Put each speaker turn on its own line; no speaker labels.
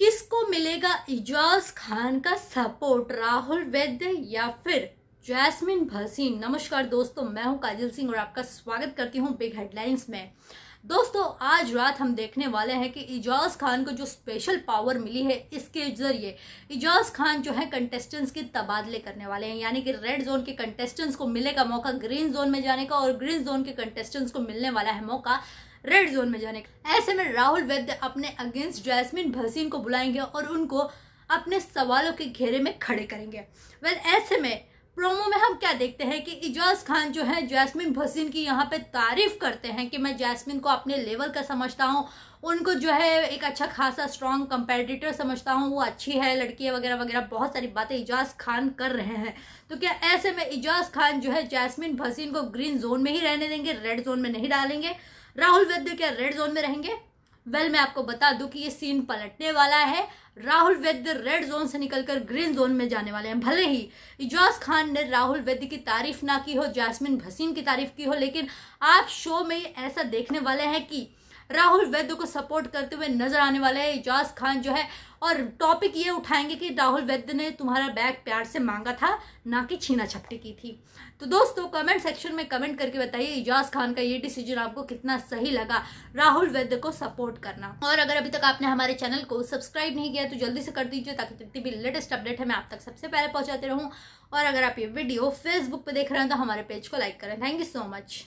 किसको मिलेगा इजाज खान का सपोर्ट? राहुल, वैद्य या फिर जैस्मिन भसीन? नमस्कार दोस्तों, मैं हूँ काजल सिंह और आपका स्वागत करती हूँ बिग हेडलाइंस में। दोस्तों, आज रात हम देखने वाले हैं कि इजाज खान को जो स्पेशल पावर मिली है, इसके ज़रिए इजाज खान जो है कंटेस्टेंट्स के तबादले करने वाले हैं। यानी कि रेड जोन के कंटेस्टेंट्स को मिलेगा मौका ग्रीन जोन में जाने का और ग्रीन जोन के कंटेस्टेंट्स को मिलने वाला है मौका। रेड जोन में जाने का ऐसे में राहुल वैद्य अपने अगेंस्ट जैस्मिन भसीन को बुलाएँगे और उनको अपने सवालों के घेरे में खड़े करेंगे। वेल ऐसे में प्रोमो में हम क्या देखते हैं कि इजाज खान जो है, जैस्मिन भसीन की यहाँ पे तारीफ़ करते हैं कि मैं जैस्मिन को अपने लेवल का समझता हूँ। उनको जो है एक अच्छा खासा स्ट्रॉन्ग कंपेटिटर समझता हूँ। वो अच्छी है लड़की है वगैरह वगैरह, बहुत सारी बातें इजाज खान कर रहे हैं। तो क्या ऐसे में इजाज खान जो है जैस्मिन भसीन को ग्रीन जोन में ही रहने देंगे रेड जोन में नहीं डालेंगे? राहुल वैद्य क्या रेड जोन में रहेंगे? वेल well, मैं आपको बता दूँ कि ये सीन पलटने वाला है। राहुल वैद्य रेड जोन से निकलकर ग्रीन जोन में जाने वाले हैं। भले ही इजाज खान ने राहुल वैद्य की तारीफ़ ना की हो जैस्मिन भसीन की तारीफ़ की हो लेकिन आप शो में ऐसा देखने वाले हैं कि राहुल वैद्य को सपोर्ट करते हुए नज़र आने वाले हैं इजाज खान जो है। और टॉपिक ये उठाएँगे कि राहुल वैद्य ने तुम्हारा बैग प्यार से मांगा था, ना कि छीना छपटी की थी। तो दोस्तों कमेंट सेक्शन में कमेंट करके बताइए इजाज खान का ये डिसीज़न आपको कितना सही लगा, राहुल वैद्य को सपोर्ट करना। और अगर अभी तक आपने हमारे चैनल को सब्सक्राइब नहीं किया तो जल्दी से कर दीजिए, ताकि जितनी भी लेटेस्ट अपडेट है, मैं आप तक सबसे पहले पहुंचाते रहूँ। और अगर आप ये वीडियो फेसबुक पर देख रहे हैं तो हमारे पेज को लाइक करें। Thank you so much